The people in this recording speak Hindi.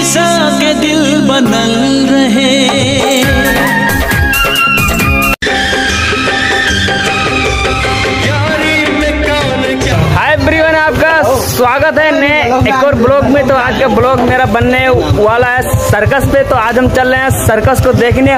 शीशा के दिल बनल रहे। आपका स्वागत है नए एक और ब्लॉग में। तो आज का ब्लॉग मेरा बनने वाला है सर्कस पे। तो आज हम चल रहे हैं सर्कस को देखने।